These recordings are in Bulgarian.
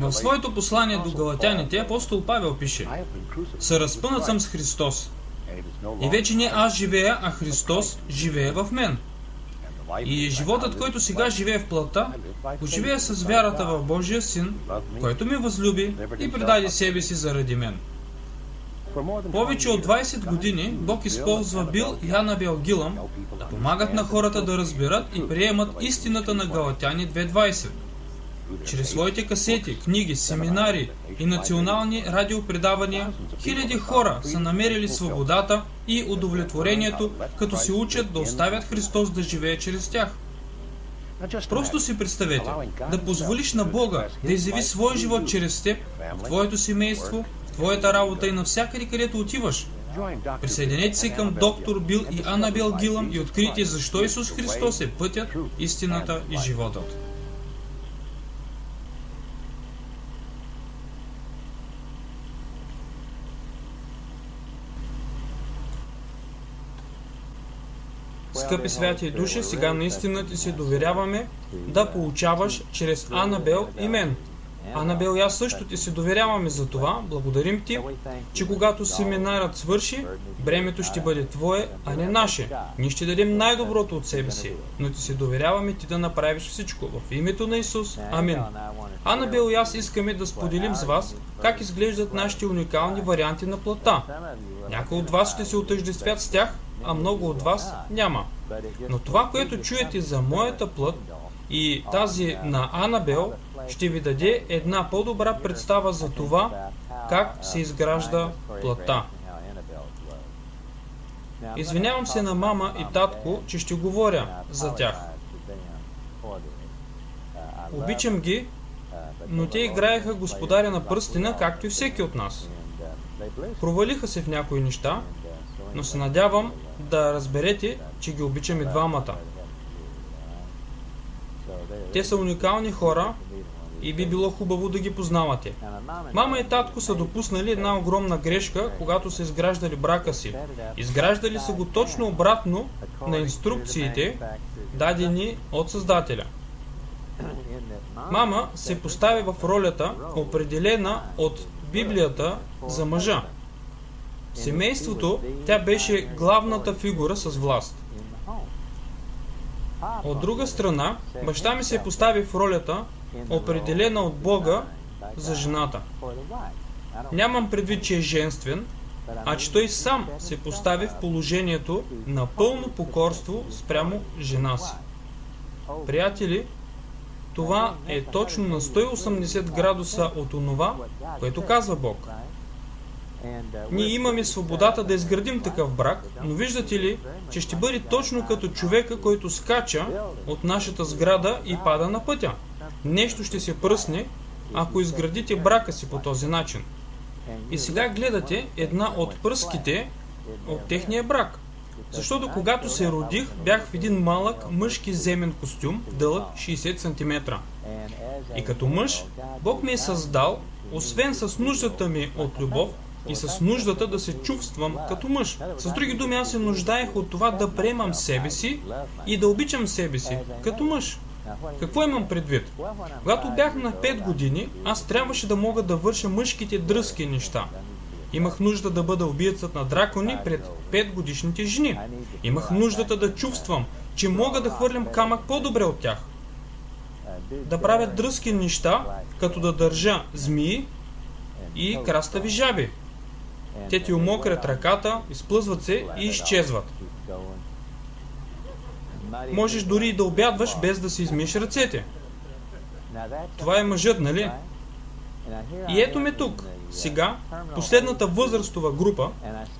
В своето послание до галатяните апостол Павел пише Съразпънат съм с Христос. И вече не аз живея, а Христос живее в мен. И животът, който сега живее в плътта, го живее с вярата в Божия Син, който ми възлюби и предаде себе си заради мен. Повече от 20 години Бог използва Бил и Анабел Гилам да помагат на хората да разберат и приемат истината на Галатяни 2.20. Чрез своите касети, книги, семинари и национални радиопредавания, хиляди хора са намерили свободата и удовлетворението, като се учат да оставят Христос да живее чрез тях. Просто си представете, да позволиш на Бога да изяви свой живот чрез теб, в твоето семейство, в твоята работа и навсякъде, където отиваш. Присъединете се към доктор Бил и Анабел Гилам и открийте защо Исус Христос е пътят, истината и животът. Скъпи святи души, сега наистина ти се доверяваме да получаваш чрез Анабел и мен. Анабел и аз също ти се доверяваме за това. Благодарим ти, че когато семинарът свърши, бремето ще бъде твое, а не наше. Ние ще дадем най-доброто от себе си, но ти се доверяваме ти да направиш всичко. В името на Исус. Амин. Анабел и аз искаме да споделим с вас как изглеждат нашите уникални варианти на плата. Някои от вас ще се отъждествят с тях, а много от вас няма. Но това, което чуете за моята плът и тази на Анабел, ще ви даде една по-добра представа за това, как се изгражда плътта. Извинявам се на мама и татко, че ще говоря за тях. Обичам ги, но те играеха господаря на пръстена, както и всеки от нас. Провалиха се в някои неща, но се надявам да разберете, че ги обичам и двамата. Те са уникални хора и би било хубаво да ги познавате. Мама и татко са допуснали една огромна грешка, когато са изграждали брака си. Изграждали са го точно обратно на инструкциите, дадени от Създателя. Мама се постави в ролята, определена от Библията за мъжа. Семейството, тя беше главната фигура с власт. От друга страна, баща ми се постави в ролята, определена от Бога за жената. Нямам предвид, че е женствен, а че той сам се постави в положението на пълно покорство спрямо жена си. Приятели, това е точно на 180 градуса от онова, което казва Бог. Ние имаме свободата да изградим такъв брак, но виждате ли, че ще бъде точно като човека, който скача от нашата сграда и пада на пътя. Нещо ще се пръсне, ако изградите брака си по този начин. И сега гледате една от пръските от техния брак. Защото когато се родих, бях в един малък мъжки земен костюм, дълъг 60 см. И като мъж, Бог ми е създал, освен с нуждата ми от любов, и с нуждата да се чувствам като мъж. С други думи, аз се нуждаех от това да приемам себе си и да обичам себе си като мъж. Какво имам предвид? Когато бях на 5 години, аз трябваше да мога да върша мъжките дръзки неща. Имах нужда да бъда убиецът на дракони пред 5 годишните жени. Имах нуждата да чувствам, че мога да хвърлям камък по-добре от тях. Да правя дръзки неща, като да държа змии и крастави жаби. Те ти умокрят ръката, изплъзват се и изчезват. Можеш дори и да обядваш без да си измиеш ръцете. Това е мъжът, нали? И ето ме тук, сега, последната възрастова група,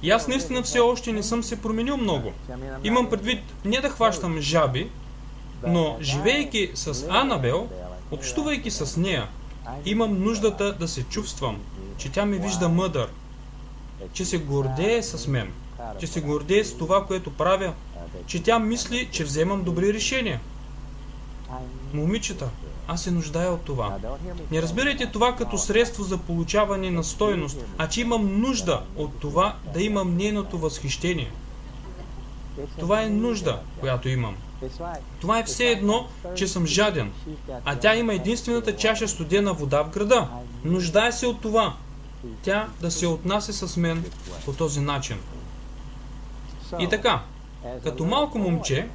и аз наистина все още не съм се променил много. Имам предвид не да хващам жаби, но живеейки с Анабел, общувайки с нея, имам нуждата да се чувствам, че тя ме вижда мъдър, че се гордее с мен, че се гордее с това, което правя, че тя мисли, че вземам добри решения. Момичета, аз се нуждая от това. Не разбирайте това като средство за получаване на стойност, а че имам нужда от това да имам нейното възхищение. Това е нужда, която имам. Това е все едно, че съм жаден, а тя има единствената чаша студена вода в града. Нуждае се от това. Тя да се отнася с мен по този начин. И така, като малко момче,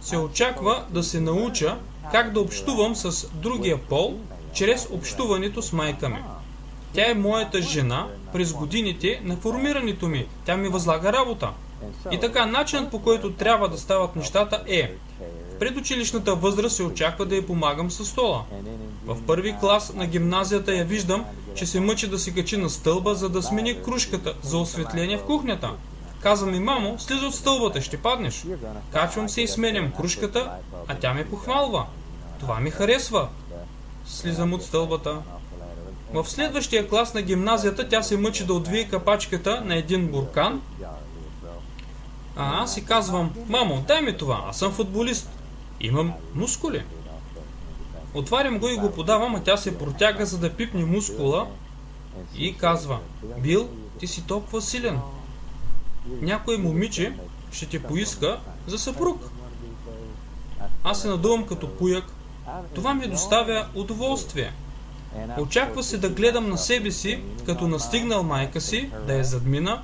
се очаква да се науча как да общувам с другия пол, чрез общуването с майка ми. Тя е моята жена през годините на формирането ми. Тя ми възлага работа. И така, начинът по който трябва да стават нещата е предучилищната възраст се очаква да я помагам с стола. В първи клас на гимназията я виждам, че се мъчи да се качи на стълба, за да смени кружката за осветление в кухнята. Казвам ми, мамо, слиза от стълбата, ще паднеш. Качвам се и сменям кружката, а тя ме похвалва. Това ми харесва. Слизам от стълбата. В следващия клас на гимназията тя се мъчи да отвие капачката на един буркан, а аз си казвам, мамо, дай ми това, аз съм футболист. Имам мускули. Отварям го и го подавам, а тя се протяга, за да пипне мускула и казва, Бил, ти си толкова силен. Някой момиче ще те поиска за съпруг. Аз се надувам като пуяк. Това ми доставя удоволствие. Очаква се да гледам на себе си, като настигнал майка си, да я задмина,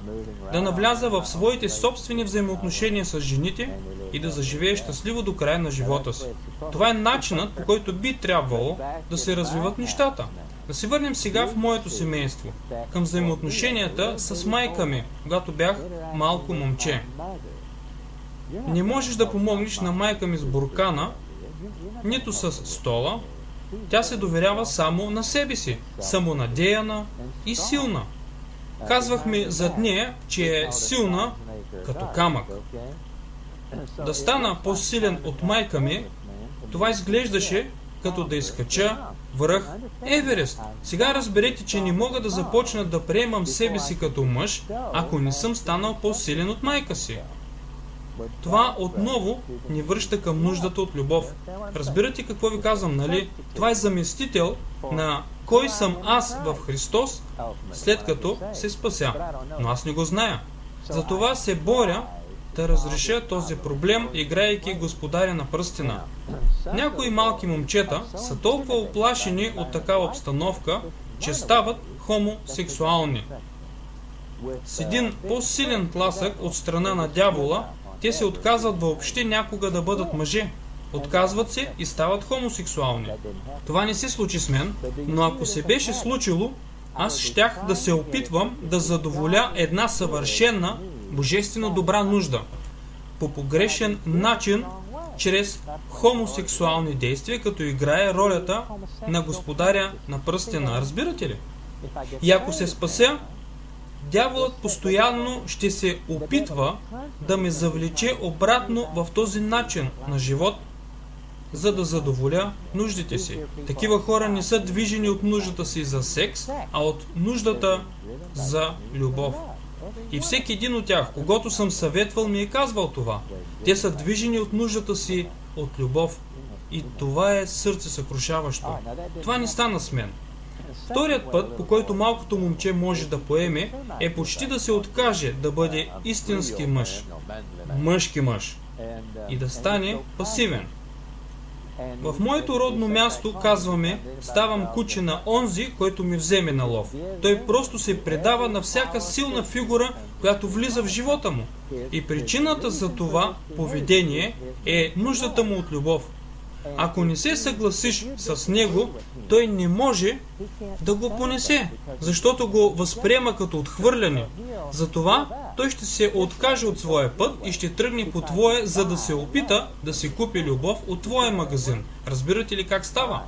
да навляза в своите собствени взаимоотношения с жените и да заживее щастливо до края на живота си. Това е начинът, по който би трябвало да се развиват нещата. Да се върнем сега в моето семейство, към взаимоотношенията с майка ми, когато бях малко момче. Не можеш да помогнеш на майка ми с буркана, нито с стола, тя се доверява само на себе си, самонадеяна и силна. Казвахме зад нея, че е силна като камък. Да стана по-силен от майка ми, това изглеждаше като да изкача връх Еверест. Сега разберете, че не мога да започна да приемам себе си като мъж, ако не съм станал по-силен от майка си. Това отново ни връща към нуждата от любов. Разбирате какво ви казвам, нали? Това е заместител на кой съм аз в Христос, след като се спася. Но аз не го зная. Затова се боря да разреша този проблем, играйки господаря на пръстена. Някои малки момчета са толкова оплашени от такава обстановка, че стават хомосексуални. С един по-силен тласък от страна на дявола, те се отказват въобще някога да бъдат мъже. Отказват се и стават хомосексуални. Това не се случи с мен, но ако се беше случило, аз щях да се опитвам да задоволя една съвършена, божествено добра нужда. По погрешен начин, чрез хомосексуални действия, като играе ролята на господаря на пръстена. Разбирате ли? И ако се спася, дяволът постоянно ще се опитва да ме завлече обратно в този начин на живот, за да задоволя нуждите си. Такива хора не са движени от нуждата си за секс, а от нуждата за любов. И всеки един от тях, когато съм съветвал, ми е казвал това. Те са движени от нуждата си от любов. И това е сърце съкрушаващо. Това не стана с мен. Вторият път, по който малкото момче може да поеме, е почти да се откаже да бъде истински мъж, мъжки мъж и да стане пасивен. В моето родно място казваме, ставам куче на онзи, който ми вземе на лов. Той просто се предава на всяка силна фигура, която влиза в живота му. И причината за това поведение е нуждата му от любов. Ако не се съгласиш с него, той не може да го понесе, защото го възприема като отхвърляне. Затова той ще се откаже от своя път и ще тръгне по твое, за да се опита да си купи любов от твоя магазин. Разбирате ли как става?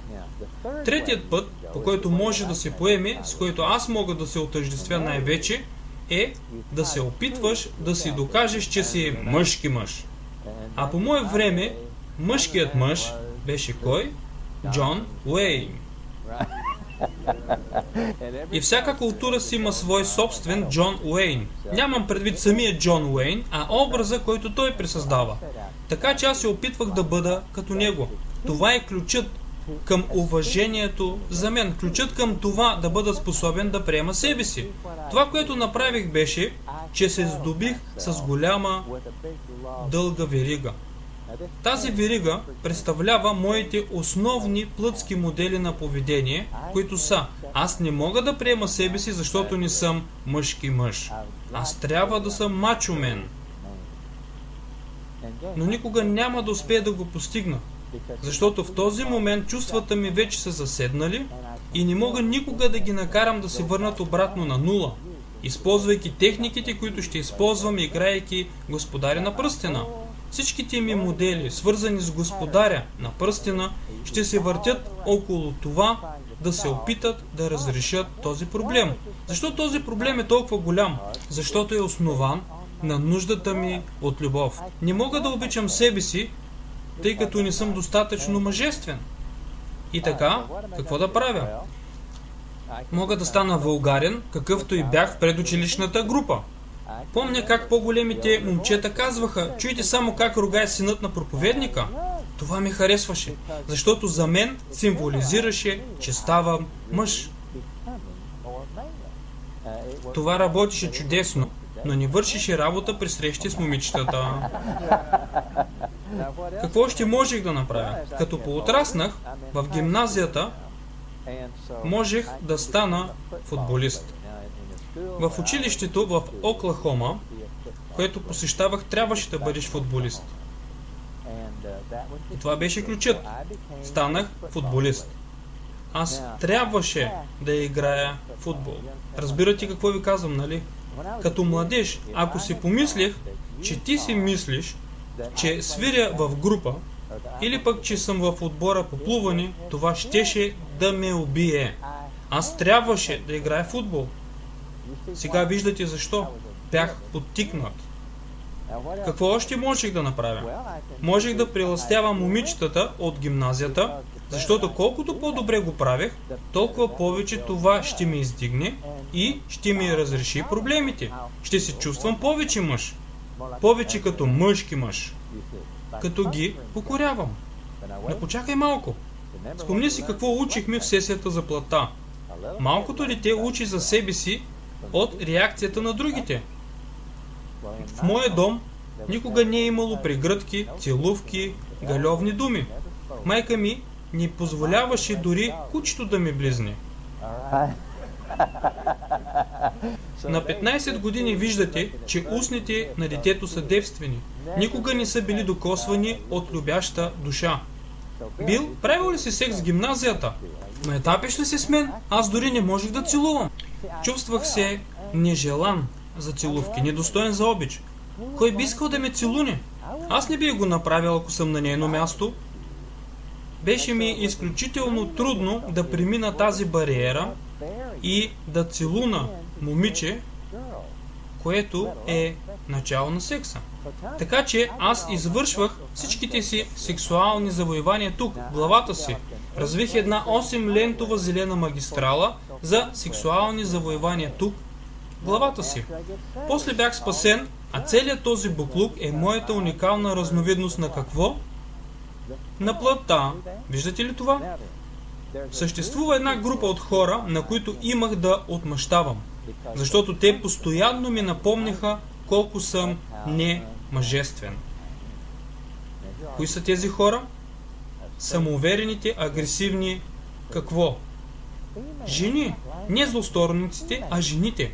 Третият път, по който може да се поеме, с който аз мога да се отъждествя най-вече, е да се опитваш да си докажеш, че си мъжки мъж. А по мое време, мъжкият мъж беше кой? Джон Уейн. И всяка култура си има свой собствен Джон Уейн. Нямам предвид самия Джон Уейн, а образа, който той присъздава. Така че аз се опитвах да бъда като него. Това е ключът към уважението за мен. Ключът към това да бъда способен да приема себе си. Това, което направих беше, че се здобих с голяма дълга верига. Тази верига представлява моите основни плътски модели на поведение, които са аз не мога да приема себе си, защото не съм мъжки мъж. Аз трябва да съм мачомен. Но никога няма да успея да го постигна, защото в този момент чувствата ми вече са заседнали и не мога никога да ги накарам да се върнат обратно на нула, използвайки техниките, които ще използвам, играйки господаря на пръстена. Всичките ми модели, свързани с господаря на пръстена, ще се въртят около това да се опитат да разрешат този проблем. Защо този проблем е толкова голям? Защото е основан на нуждата ми от любов. Не мога да обичам себе си, тъй като не съм достатъчно мъжествен. И така, какво да правя? Мога да стана вулгарен, какъвто и бях в предучилищната група. Помня как по-големите момчета казваха, чуйте само как ругае синът на проповедника. Това ми харесваше, защото за мен символизираше, че ставам мъж. Това работеше чудесно, но не вършише работа при срещи с момичетата. Какво още можех да направя? Като поотраснах в гимназията, можех да стана футболист. В училището в Оклахома, което посещавах, трябваше да бъдеш футболист. И това беше ключът. Станах футболист. Аз трябваше да играя футбол. Разбирате какво ви казвам, нали? Като младеж, ако си помислих, че ти си мислиш, че свиря в група, или пък, че съм в отбора по плуване, това щеше да ме убие. Аз трябваше да играя футбол. Сега виждате защо. Бях подтикнат. Какво още можех да направя? Можех да приластявам момичетата от гимназията, защото колкото по-добре го правех, толкова повече това ще ми издигне и ще ми разреши проблемите. Ще се чувствам повече мъж. Повече като мъжки мъж. Като ги покорявам. Не почакай малко. Спомни си какво учихме в сесията за плата. Малкото дете учи за себе си от реакцията на другите. В моя дом никога не е имало прегръдки, целувки, галевни думи. Майка ми ни позволяваше дори кучето да ми близне. На 15 години виждате, че устните на детето са девствени. Никога не са били докосвани от любяща душа. Бил, правил ли си секс в гимназията? Ме етапиш ли си с мен? Аз дори не можех да целувам. Чувствах се нежелан за целувки, недостоен за обич. Кой би искал да ме целуне? Аз не би го направил, ако съм на нейно място. Беше ми изключително трудно да премина тази бариера и да целуна момиче, което е начало на секса. Така че аз извършвах всичките си сексуални завоевания тук, в главата си. Развих една 8-лентова зелена магистрала за сексуални завоевания тук, в главата си. После бях спасен, а целият този буклук е моята уникална разновидност на какво? На плътта. Виждате ли това? Съществува една група от хора, на които имах да отмъщавам, защото те постоянно ми напомниха колко съм не мъжествен. Кои са тези хора? Самоуверените, агресивни, какво? Жени. Не злосторниците, а жените.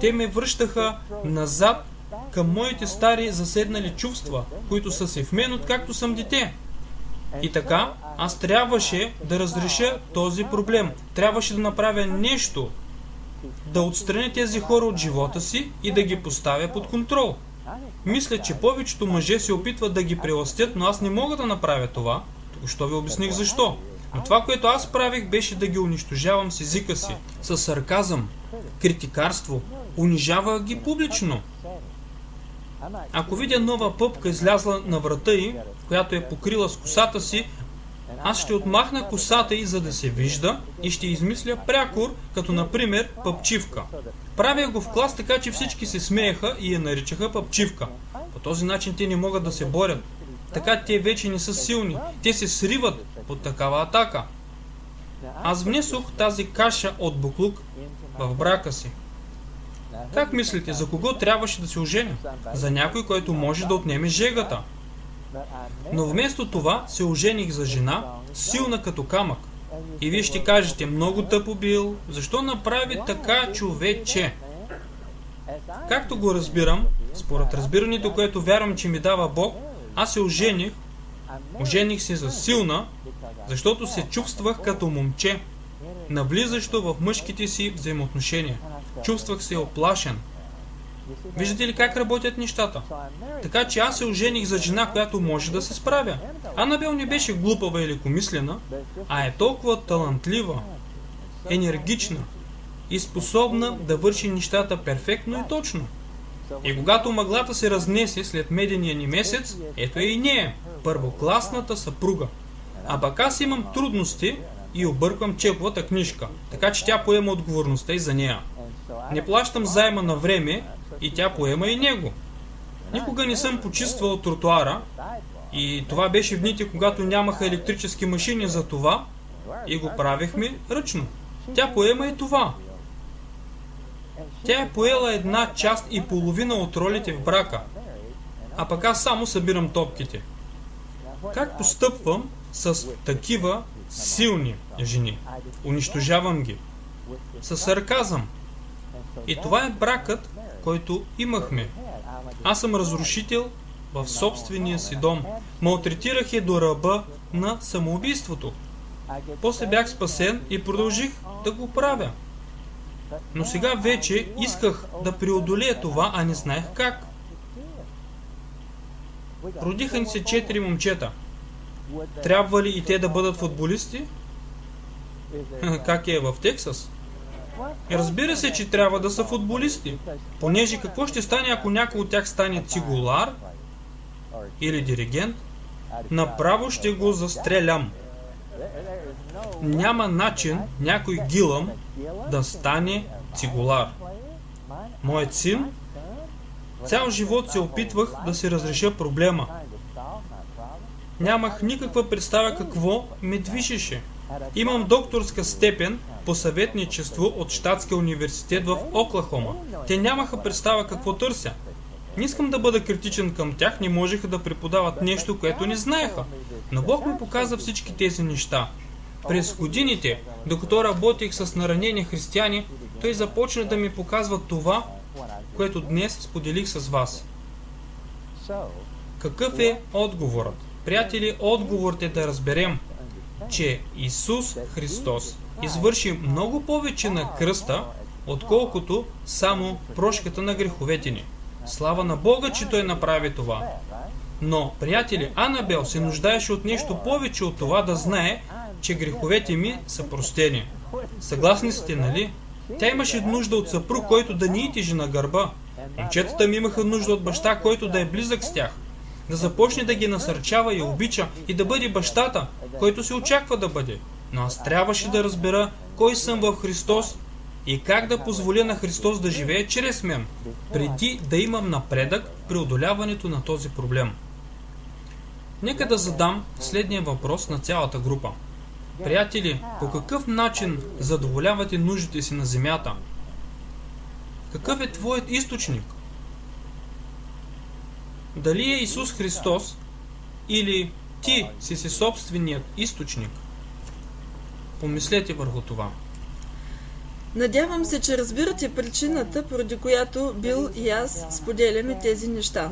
Те ме връщаха назад към моите стари заседнали чувства, които са се в мен, откакто съм дете. И така, аз трябваше да разреша този проблем. Трябваше да направя нещо, да отстраня тези хора от живота си и да ги поставя под контрол. Мисля, че повечето мъже се опитват да ги приластят, но аз не мога да направя това. Току-що ви обясних защо. Но това, което аз правих, беше да ги унищожавам с езика си, с сарказъм, критикарство, унижава ги публично. Ако видя нова пъпка излязла на врата й, която е покрила с косата си, аз ще отмахна косата й, за да се вижда и ще измисля прякор, като например пъпчивка. Правя го в клас така, че всички се смееха и я наричаха пъпчивка. По този начин те не могат да се борят. Така те вече не са силни. Те се сриват под такава атака. Аз внесох тази каша от буклук в брака си. Как мислите, за кого трябваше да се оженя? За някой, който може да отнеме жегата. Но вместо това се ожених за жена, силна като камък. И вие ще кажете, много тъпо бил, защо направи така човече? Както го разбирам, според разбирането, което вярвам, че ми дава Бог, аз се ожених, ожених се за силна, защото се чувствах като момче, навлизащо в мъжките си взаимоотношения. Чувствах се оплашен. Виждате ли как работят нещата? Така че аз се ожених за жена, която може да се справя. Анабел не беше глупава или комислена, а е толкова талантлива, енергична и способна да върши нещата перфектно и точно. И когато мъглата се разнесе след медения ни месец, ето е и нея, първокласната съпруга. А пък аз имам трудности и обърквам чековата книжка, така че тя поема отговорността и за нея. Не плащам заема на време и тя поема и него. Никога не съм почиствал тротуара и това беше в дните, когато нямаха електрически машини за това и го правихме ръчно. Тя поема и това. Тя е поела една част и половина от ролите в брака, а пък аз само събирам топките. Как постъпвам с такива силни жени? Унищожавам ги. С сарказъм. И това е бракът, който имахме. Аз съм разрушител в собствения си дом. Малтретирах я до ръба на самоубийството. После бях спасен и продължих да го правя. Но сега вече исках да преодолея това, а не знаех как. Родиха ни се четири момчета. Трябва ли и те да бъдат футболисти? как е в Тексас? Разбира се, че трябва да са футболисти. Понеже какво ще стане, ако някой от тях стане цигулар или диригент? Направо ще го застрелям. Няма начин някой гилъм да стане цигулар. Моят син цял живот се опитвах да се разреша проблема. Нямах никаква представа какво ме движеше. Имам докторска степен по съветничество от Штатския университет в Оклахома. Те нямаха представа какво търся. Не искам да бъда критичен към тях, не можеха да преподават нещо, което не знаеха. Но Бог ми показа всички тези неща. През годините, докато работех с наранени християни, той започна да ми показва това, което днес споделих с вас. Какъв е отговорът? Приятели, отговорът е да разберем, че Исус Христос извърши много повече на кръста, отколкото само прошката на греховете ни. Слава на Бога, че Той направи това. Но, приятели, Анабел се нуждаеше от нещо повече от това да знае, че греховете ми са простени. Съгласни сте, нали? Тя имаше нужда от съпруг, който да ни тежи на гърба. Момчетата ми имаха нужда от баща, който да е близък с тях. Да започне да ги насърчава и обича и да бъде бащата, който се очаква да бъде. Но аз трябваше да разбера кой съм в Христос и как да позволя на Христос да живее чрез мен, преди да имам напредък в преодоляването на този проблем. Нека да задам следния въпрос на цялата група. Приятели, по какъв начин задоволявате нуждите си на земята? Какъв е твоят източник? Дали е Исус Христос или ти си си собственият източник? Помислете върху това. Надявам се, че разбирате причината, поради която Бил и аз споделяме тези неща.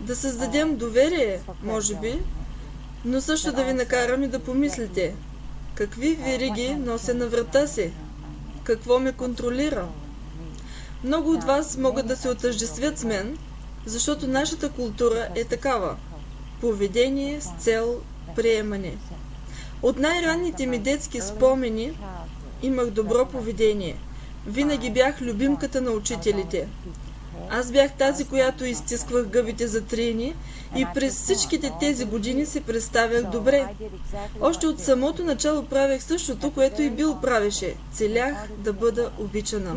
Да създадем доверие, може би, но също да ви накарам и да помислите. Какви вириги нося на врата си? Какво ме контролира? Много от вас могат да се отъждествят с мен, защото нашата култура е такава. Поведение с цел приемане. От най-ранните ми детски спомени имах добро поведение. Винаги бях любимката на учителите. Аз бях тази, която изтисквах гъбите за трини и през всичките тези години се представях добре. Още от самото начало правех същото, което и Бил правеше. Целях да бъда обичана.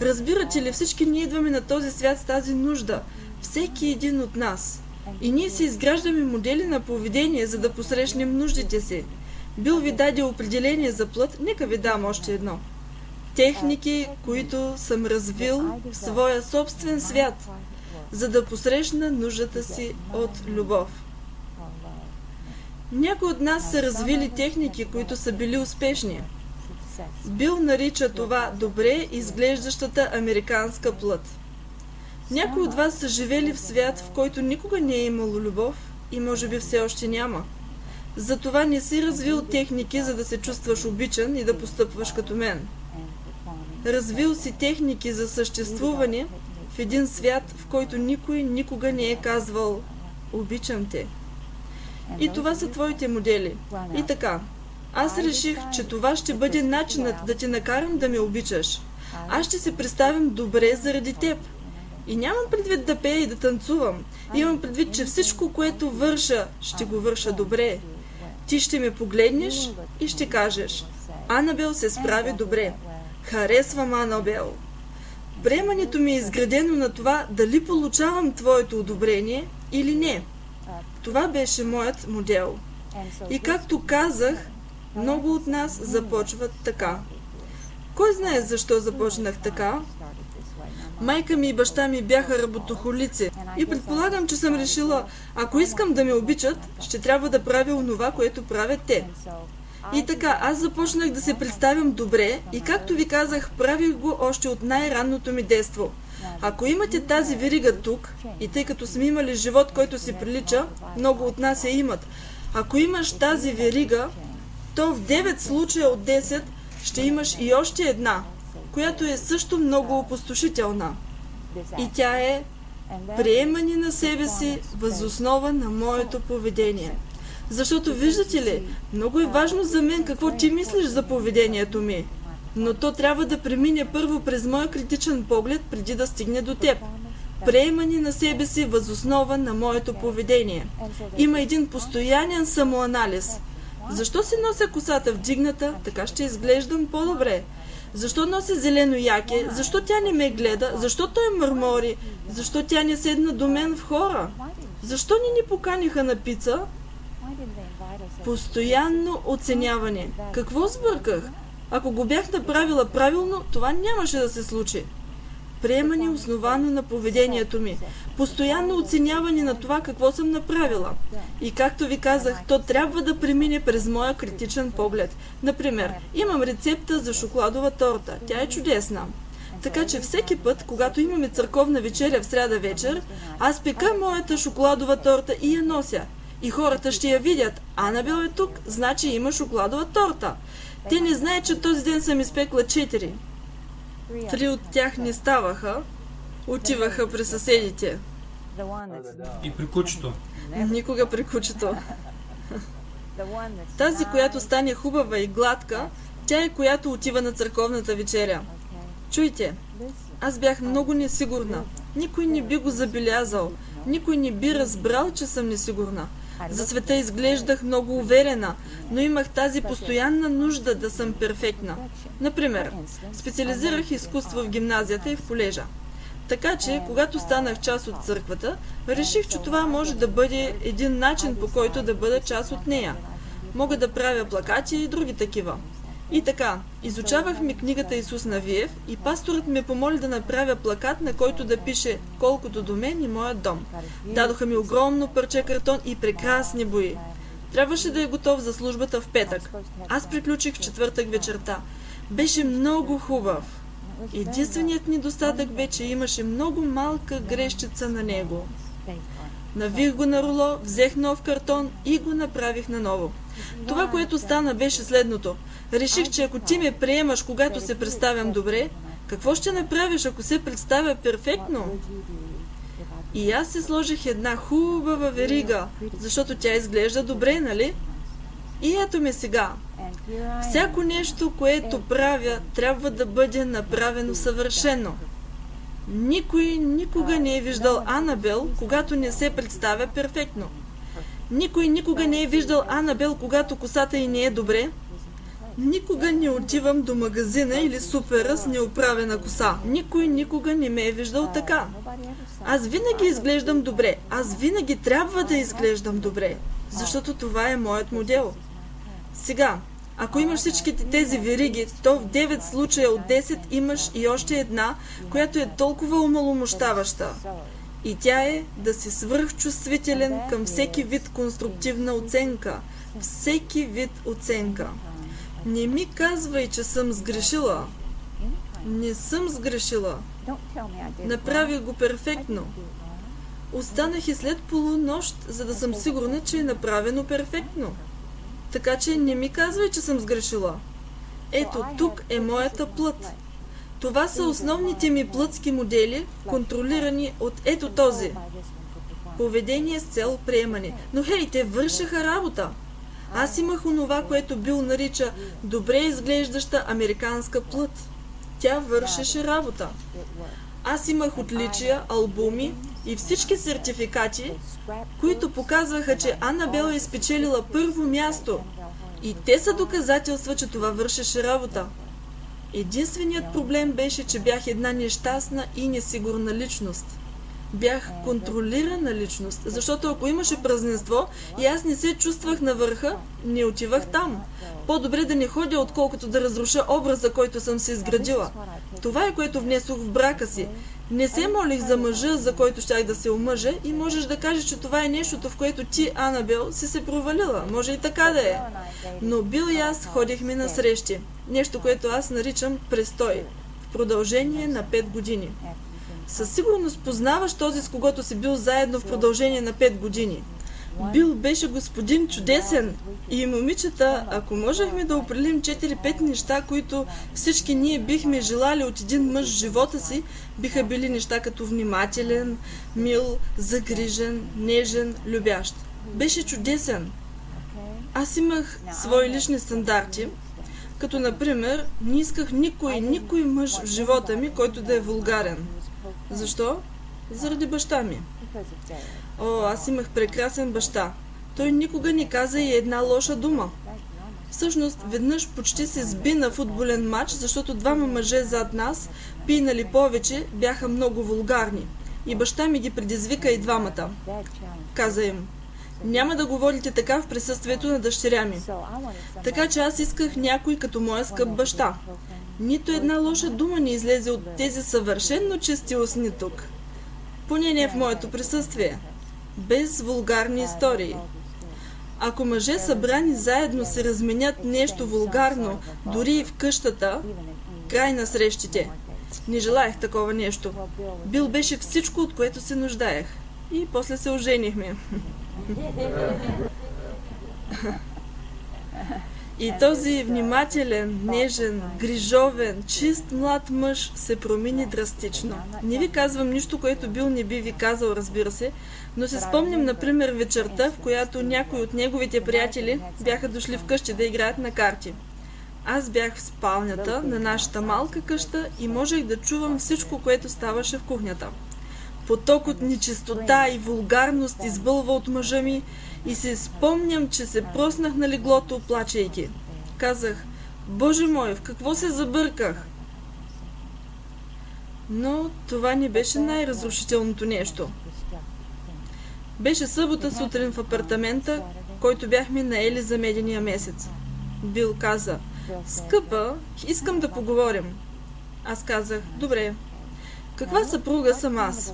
Разбирате ли, всички ние идваме на този свят с тази нужда. Всеки един от нас. И ние си изграждаме модели на поведение, за да посрещнем нуждите си. Бил ви даде определение за плът, нека ви дам още едно. Техники, които съм развил в своя собствен свят, за да посрещна нуждата си от любов. Някои от нас са развили техники, които са били успешни. Бил нарича това добре изглеждащата американска плът. Някои от вас са живели в свят, в който никога не е имало любов и може би все още няма. Затова не си развил техники, за да се чувстваш обичан и да постъпваш като мен. Развил си техники за съществуване в един свят, в който никой никога не е казвал «Обичам те». И това са твоите модели. И така, аз реших, че това ще бъде начинът да те накарам да ме обичаш. Аз ще се представим добре заради теб. И нямам предвид да пея и да танцувам. Имам предвид, че всичко, което върша, ще го върша добре. Ти ще ме погледнеш и ще кажеш, Анабел се справи добре. Харесвам Анабел. Приемането ми е изградено на това дали получавам твоето одобрение или не. Това беше моят модел. И както казах, много от нас започват така. Кой знае защо започнах така? Майка ми и баща ми бяха работохолици и предполагам, че съм решила, ако искам да ме обичат, ще трябва да правя онова, което правят те. И така, аз започнах да се представям добре и както ви казах, правих го още от най-ранното ми детство. Ако имате тази верига тук, и тъй като сме имали живот, който си прилича, много от нас я имат. Ако имаш тази верига, то в 9 случая от 10 ще имаш и още една, която е също много опустошителна. И тя е приемане на себе си възоснова на моето поведение. Защото виждате ли, много е важно за мен какво ти мислиш за поведението ми. Но то трябва да премине първо през моя критичен поглед, преди да стигне до теб. Приемане на себе си възоснова на моето поведение. Има един постоянен самоанализ. Защо си нося косата вдигната? Така ще изглеждам по-добре. Защо носи зелено яке? Защо тя не ме гледа? Защо той мърмори? Защо тя не седна до мен в хора? Защо ни ни поканиха на пица? Постоянно оценяване. Какво сбърках? Ако го бях направила правилно, това нямаше да се случи. Приемане основано на поведението ми. Постоянно оценяване на това какво съм направила. И както ви казах, то трябва да премине през моя критичен поглед. Например, имам рецепта за шоколадова торта. Тя е чудесна. Така че всеки път, когато имаме църковна вечеря в сряда вечер, аз пека моята шоколадова торта и я нося. И хората ще я видят. Анабел е тук, значи има шоколадова торта. Те не знаят, че този ден съм изпекла четири. Три от тях не ставаха. Отиваха при съседите. И при кучето. Никога при кучето. Тази, която стане хубава и гладка, тя е която отива на църковната вечеря. Чуйте, аз бях много несигурна. Никой не би го забелязал. Никой не би разбрал, че съм несигурна. За света изглеждах много уверена, но имах тази постоянна нужда да съм перфектна. Например, специализирах изкуство в гимназията и в колежа. Така че, когато станах част от църквата, реших, че това може да бъде един начин по който да бъда част от нея. Мога да правя плакати и други такива. И така, изучавахме книгата Исус Навиев и пасторът ме помоли да направя плакат, на който да пише «Колкото до мен и моят дом». Дадоха ми огромно парче картон и прекрасни бои. Трябваше да е готов за службата в петък. Аз приключих в четвъртък вечерта. Беше много хубав. Единственият недостатък бе, че имаше много малка грешчица на него. Навих го на руло, взех нов картон и го направих наново. Това, което стана, беше следното. Реших, че ако ти ме приемаш, когато се представям добре, какво ще направиш, ако се представя перфектно? И аз се сложих една хубава верига, защото тя изглежда добре, нали? И ето ме сега. Всяко нещо, което правя, трябва да бъде направено съвършено. Никой никога не е виждал Анабел, когато не се представя перфектно. Никой никога не е виждал Анабел, когато косата й не е добре. Никога не отивам до магазина или супера с неоправена коса. Никой никога не ме е виждал така. Аз винаги изглеждам добре. Аз винаги трябва да изглеждам добре. Защото това е моят модел. Сега, ако имаш всичките тези вериги, то в 9 случая от 10 имаш и още една, която е толкова умаломощаваща. И тя е да си свръхчувствителен към всеки вид конструктивна оценка, всеки вид оценка. Не ми казвай, че съм сгрешила. Не съм сгрешила. Направих го перфектно. Останах и след полунощ, за да съм сигурна, че е направено перфектно. Така че не ми казвай, че съм сгрешила. Ето тук е моята плът. Това са основните ми плътски модели, контролирани от ето този. Поведение с цел приемане. Но хей, те вършаха работа. Аз имах онова, което Бил нарича добре изглеждаща американска плът. Тя вършеше работа. Аз имах отличия, албуми и всички сертификати, които показваха, че Анабел е спечелила първо място. И те са доказателства, че това вършеше работа. Единственият проблем беше, че бях една нещастна и несигурна личност. Бях контролирана личност, защото ако имаше празненство и аз не се чувствах на върха, не отивах там. По-добре да не ходя, отколкото да разруша образа, който съм се изградила. Това е което внесох в брака си. Не се молих за мъжа, за който щях да се омъжа и можеш да кажеш, че това е нещото, в което ти, Анабел, си се провалила. Може и така да е. Но Бил и аз ходихме на срещи. Нещо, което аз наричам престой. В продължение на 5 години. Със сигурност познаваш този, с когото си бил заедно в продължение на 5 години. Бил беше господин чудесен. И момичета, ако можехме да определим 4-5 неща, които всички ние бихме желали от един мъж в живота си, биха били неща като внимателен, мил, загрижен, нежен, любящ. Беше чудесен. Аз имах свои лични стандарти, като например, не исках никой, никой мъж в живота ми, който да е вулгарен. Защо? Заради баща ми. О, аз имах прекрасен баща. Той никога не каза и една лоша дума. Всъщност, веднъж почти се сби на футболен матч, защото двама мъже зад нас, пинали повече, бяха много вулгарни. И баща ми ги предизвика и двамата. Каза им, няма да говорите така в присъствието на дъщеря ми. Така че аз исках някой като моя скъп баща. Нито една лоша дума не излезе от тези съвършенно чисти устни тук. Поне не в моето присъствие. Без вулгарни истории. Ако мъже събрани заедно се разменят нещо вулгарно, дори и в къщата, край на срещите. Не желаях такова нещо. Бил беше всичко, от което се нуждаех. И после се оженихме. И този внимателен, нежен, грижовен, чист млад мъж се промени драстично. Не ви казвам нищо, което Бил не би ви казал, разбира се, но се спомням, например, вечерта, в която някои от неговите приятели бяха дошли вкъщи да играят на карти. Аз бях в спалнята на нашата малка къща и можех да чувам всичко, което ставаше в кухнята. Поток от нечистота и вулгарност избълва от мъжа ми и се спомням, че се проснах на леглото, плачейки. Казах, Боже мой, в какво се забърках? Но това не беше най-разрушителното нещо. Беше събота сутрин в апартамента, който бяхме наели за медения месец. Бил каза, скъпа, искам да поговорим. Аз казах, добре. Каква съпруга съм аз?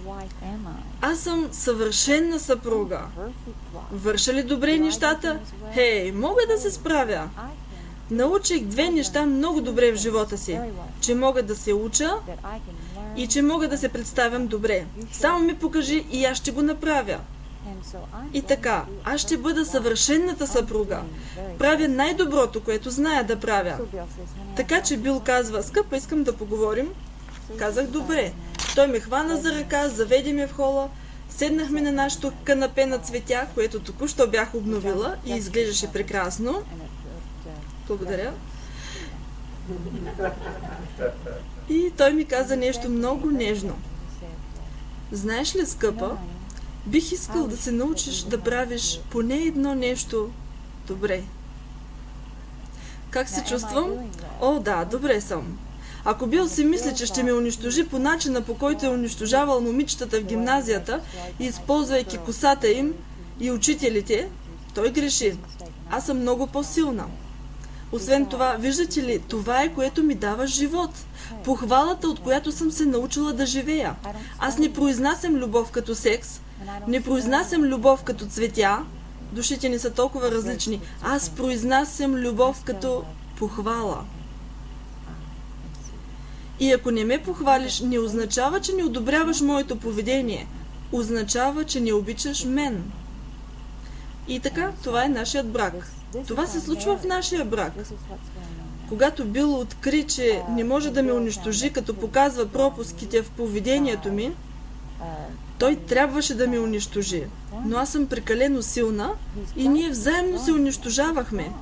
Аз съм съвършенна съпруга. Върша ли добре нещата? Хей, мога да се справя. Научих две неща много добре в живота си. Че мога да се уча и че мога да се представям добре. Само ми покажи и аз ще го направя. И така, аз ще бъда съвършенната съпруга. Правя най-доброто, което зная да правя. Така че Бил казва, скъпа, искам да поговорим. Казах, добре. Той ме хвана за ръка, заведе ме в хола, седнахме на нашото канапе на цветя, което току-що бях обновила и изглеждаше прекрасно. Благодаря. И той ми каза нещо много нежно. Знаеш ли, скъпа, бих искал да се научиш да правиш поне едно нещо добре. Как се чувствам? О, да, добре съм. Ако Бил си мисли, че ще ме унищожи по начина, по който е унищожавал момичетата в гимназията, използвайки косата им и учителите, той греши. Аз съм много по-силна. Освен това, виждате ли, това е което ми дава живот. Похвалата, от която съм се научила да живея. Аз не произнасям любов като секс, не произнасям любов като цветя, душите ни са толкова различни. Аз произнасям любов като похвала. И ако не ме похвалиш, не означава, че не одобряваш моето поведение. Означава, че не обичаш мен. И така, това е нашият брак. Това се случва в нашия брак. Когато Бил откри, че не може да ме унищожи, като показва пропуските в поведението ми, той трябваше да ме унищожи. Но аз съм прекалено силна и ние взаимно се унищожавахме.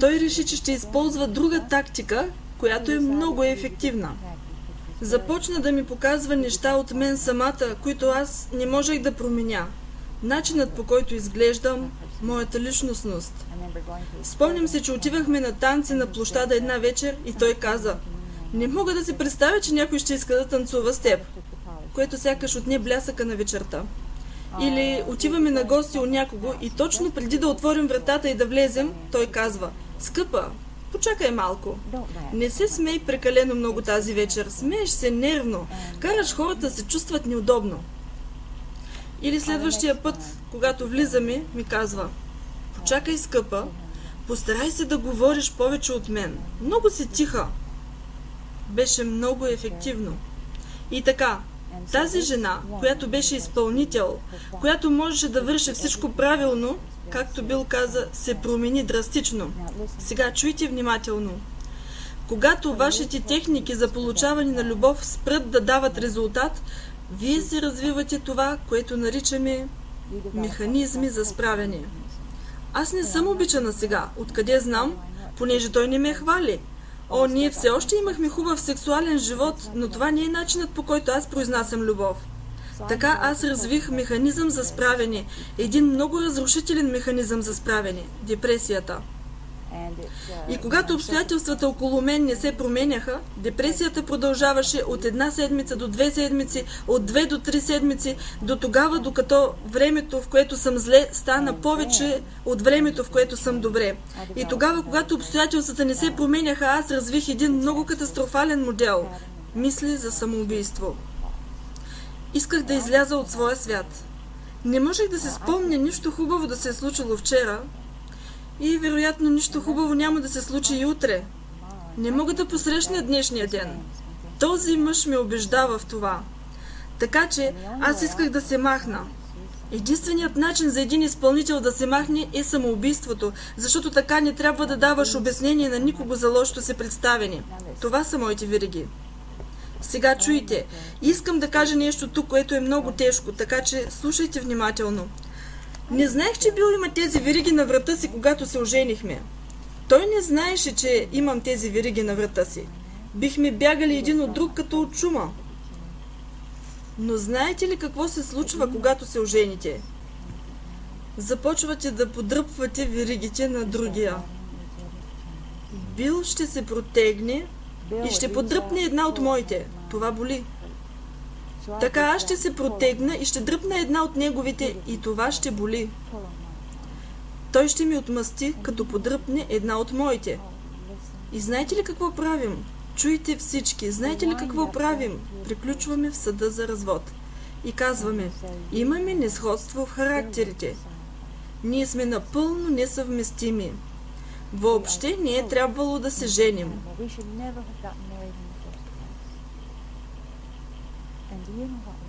Той реши, че ще използва друга тактика, която е много ефективна. Започна да ми показва неща от мен самата, които аз не можех да променя. Начинът по който изглеждам, моята личностност. Спомням се, че отивахме на танци на площада една вечер и той каза Не мога да си представя, че някой ще иска да танцува с теб, което сякаш отне блясъка на вечерта. Или отиваме на гости у някого и точно преди да отворим вратата и да влезем, той казва Скъпа, Почакай малко. Не се смей прекалено много тази вечер. Смееш се нервно. Караш хората да се чувстват неудобно. Или следващия път, когато влизаме, ми казва Почакай, скъпа, постарай се да говориш повече от мен. Много си тиха. Беше много ефективно. И така, тази жена, която беше изпълнител, която можеше да върши всичко правилно, както Бил каза, се промени драстично. Сега чуйте внимателно. Когато вашите техники за получаване на любов спрат да дават резултат, вие се развивате това, което наричаме механизми за справяне. Аз не съм обичана сега. Откъде знам? Понеже той не ме хвали. О, ние все още имахме хубав сексуален живот, но това не е начинът по който аз произнасям любов. Така аз развих механизъм за справяне, един много разрушителен механизъм за справяне – депресията. И когато обстоятелствата около мен не се променяха, депресията продължаваше от една седмица до две седмици, от две до три седмици, до тогава, докато времето, в което съм зле, стана повече от времето, в което съм добре. И тогава, когато обстоятелствата не се променяха, аз развих един много катастрофален модел – мисли за самоубийство. Исках да изляза от своя свят. Не можех да се спомня нищо хубаво да се е случило вчера и вероятно нищо хубаво няма да се случи и утре. Не мога да посрещна днешния ден. Този мъж ме убеждава в това. Така че аз исках да се махна. Единственият начин за един изпълнител да се махне е самоубийството, защото така не трябва да даваш обяснение на никого за лошото се представени. Това са моите вириги. Сега чуйте. Искам да кажа нещо тук, което е много тежко, така че слушайте внимателно. Не знаех, че Бил има тези вириги на врата си, когато се оженихме. Той не знаеше, че имам тези вириги на врата си. Бихме бягали един от друг като от чума. Но знаете ли какво се случва, когато се ожените? Започвате да подръпвате виригите на другия. Бил ще се протегне, и ще подръпне една от моите. Това боли. Така аз ще се протегна и ще дръпна една от неговите и това ще боли. Той ще ми отмъсти, като подръпне една от моите. И знаете ли какво правим? Чуйте всички, знаете ли какво правим? Приключваме в съда за развод. И казваме, имаме несходство в характерите. Ние сме напълно несъвместими. Въобще не е трябвало да се женим.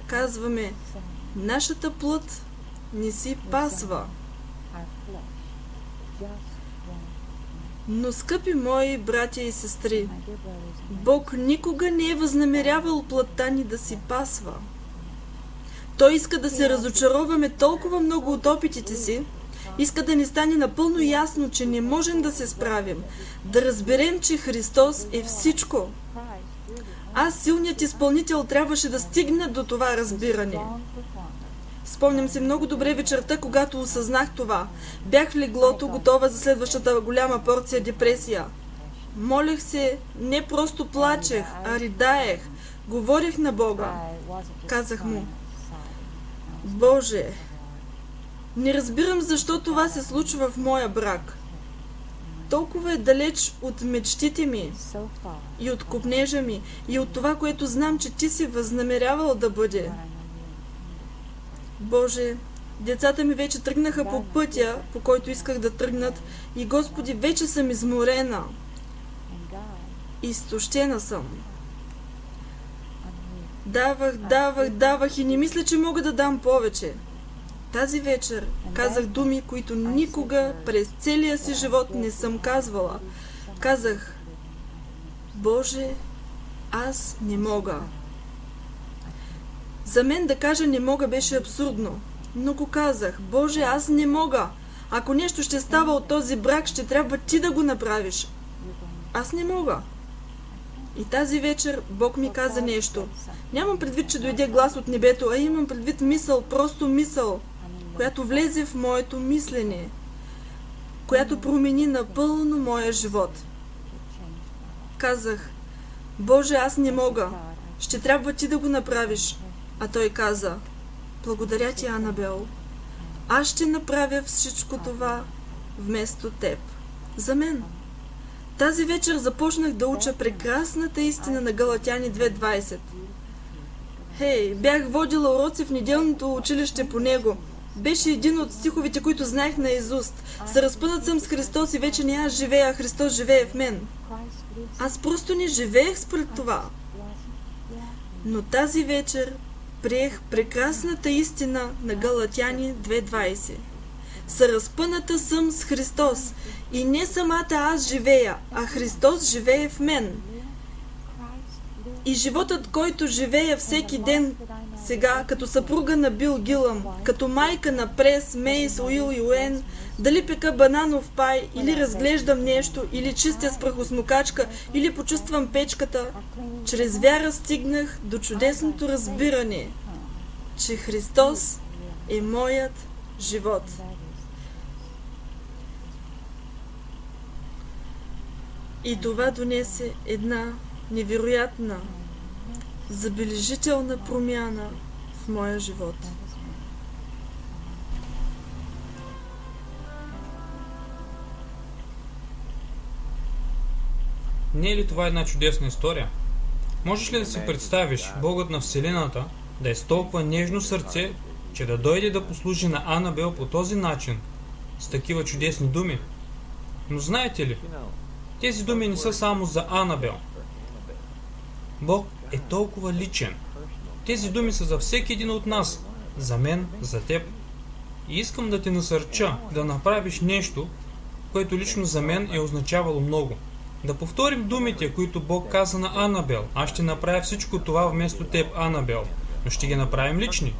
Казваме, нашата плът не си пасва. Но, скъпи мои братя и сестри, Бог никога не е възнамерявал плътта ни да си пасва. Той иска да се разочароваме толкова много от опитите си, иска да ни стане напълно ясно, че не можем да се справим. Да разберем, че Христос е всичко. Аз, силният изпълнител, трябваше да стигна до това разбиране. Спомням се много добре вечерта, когато осъзнах това. Бях в леглото, готова за следващата голяма порция депресия. Молех се, не просто плачех, а ридаех. Говорих на Бога. Казах му, Боже, не разбирам защо това се случва в моя брак. Толкова е далеч от мечтите ми и от купнежа ми и от това, което знам, че ти си възнамерявал да бъде. Боже, Децата ми вече тръгнаха по пътя, по който исках да тръгнат и Господи, вече съм изморена. Изтощена съм. Давах, давах, давах и не мисля, че мога да дам повече. Тази вечер казах думи, които никога през целия си живот не съм казвала. Казах, Боже, аз не мога. За мен да кажа не мога беше абсурдно, но го казах, Боже, аз не мога. Ако нещо ще става от този брак, ще трябва ти да го направиш. Аз не мога. И тази вечер Бог ми каза нещо. Нямам предвид, че дойде глас от небето, а имам предвид мисъл, просто мисъл, която влезе в моето мислене, която промени напълно моя живот. Казах, Боже, аз не мога. Ще трябва ти да го направиш. А той каза, благодаря ти, Анабел. Аз ще направя всичко това вместо теб. За мен. Тази вечер започнах да уча прекрасната истина на Галатяни 2.20. Хей, бях водила уроци в неделното училище по него. Беше един от стиховете, които знаех на изуст. Съразпънат съм с Христос и вече не аз живея, а Христос живее в мен. Аз просто не живеех според това. Но тази вечер приех прекрасната истина на Галатяни 2.20. Съразпъната съм с Христос и не самата аз живея, а Христос живее в мен. И животът, който живея всеки ден сега, като съпруга на Бил Гилъм, като майка на Прес, Мейс, Уил и Уен, дали пека бананов пай, или разглеждам нещо, или чистя с прахосмокачка, или почувствам печката, чрез вяра стигнах до чудесното разбиране, че Христос е моят живот. И това донесе една невероятна, забележителна промяна в моя живот. Не е ли това една чудесна история? Можеш ли да си представиш Богът на Вселената да е с толкова нежно сърце, че да дойде да послужи на Анабел по този начин, с такива чудесни думи? Но знаете ли, тези думи не са само за Анабел. Бог е толкова личен. Тези думи са за всеки един от нас. За мен, за теб. И искам да те насърча да направиш нещо, което лично за мен е означавало много. Да повторим думите, които Бог каза на Анабел. Аз ще направя всичко това вместо теб, Анабел. Но ще ги направим лични.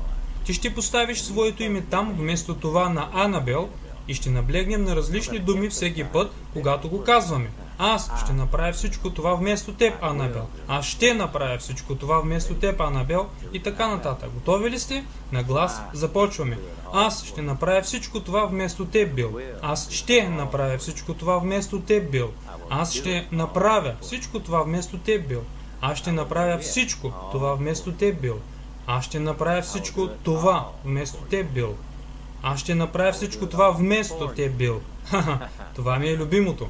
Ти ще поставиш своето име там вместо това на Анабел и ще наблегнем на различни думи всеки път, когато го казваме. Аз ще направя всичко това вместо теб, Анабел. Аз ще направя всичко това вместо теб, Анабел. И така нататък. Готови ли сте? На глас започваме. Аз ще направя всичко това вместо теб, Бил. Аз ще направя всичко това вместо теб, Бил. Аз ще направя всичко това вместо теб, Бил. Аз ще направя всичко това вместо теб, Бил. Аз ще направя всичко това вместо теб, Бил. Аз ще направя всичко това вместо теб, Бил. Ха-ха, това ми е любимото.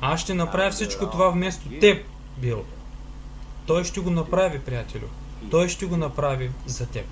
Аз ще направя всичко това вместо теб, Бил. Той ще го направи, приятелю. Той ще го направи за теб.